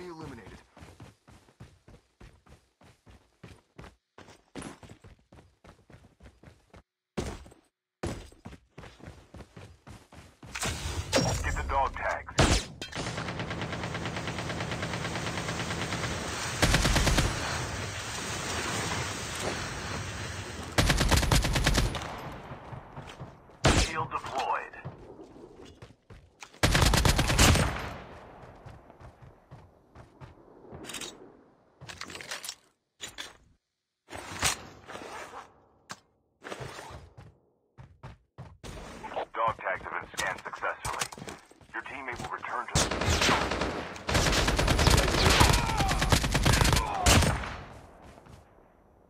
Formula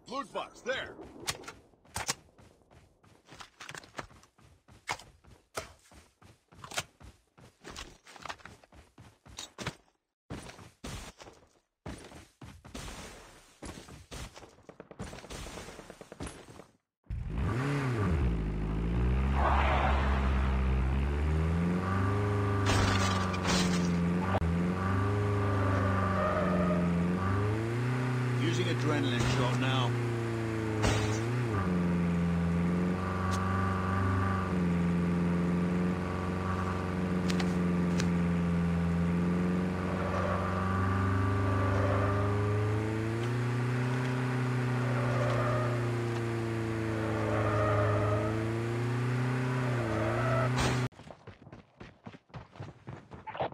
Loot box, there! adrenaline shot now.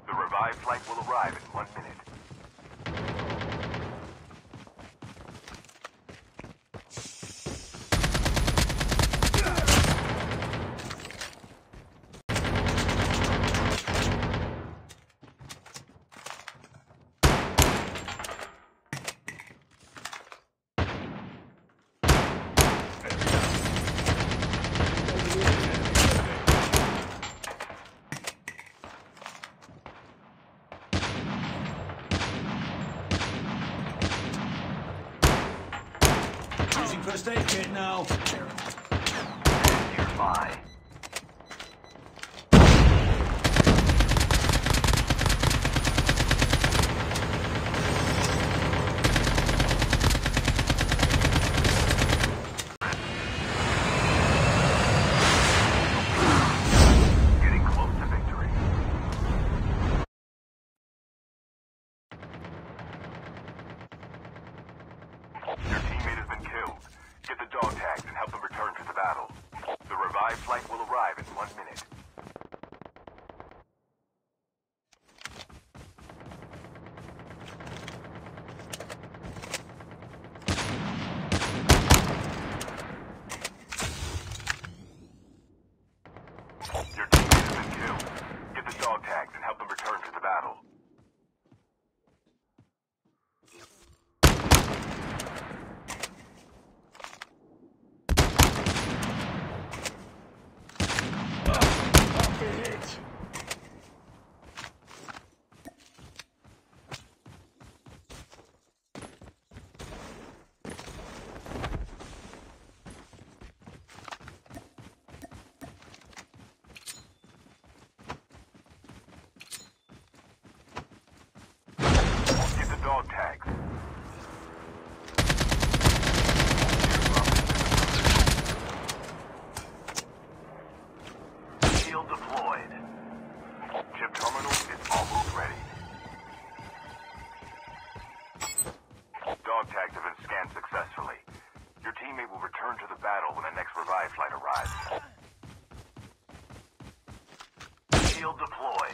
The revived flight will arrive in one minute. target now. Nearby. Flight will arrive in one minute. Your team has been killed. Get the dog tags and help them return to supply flight arrives. Shield deployed.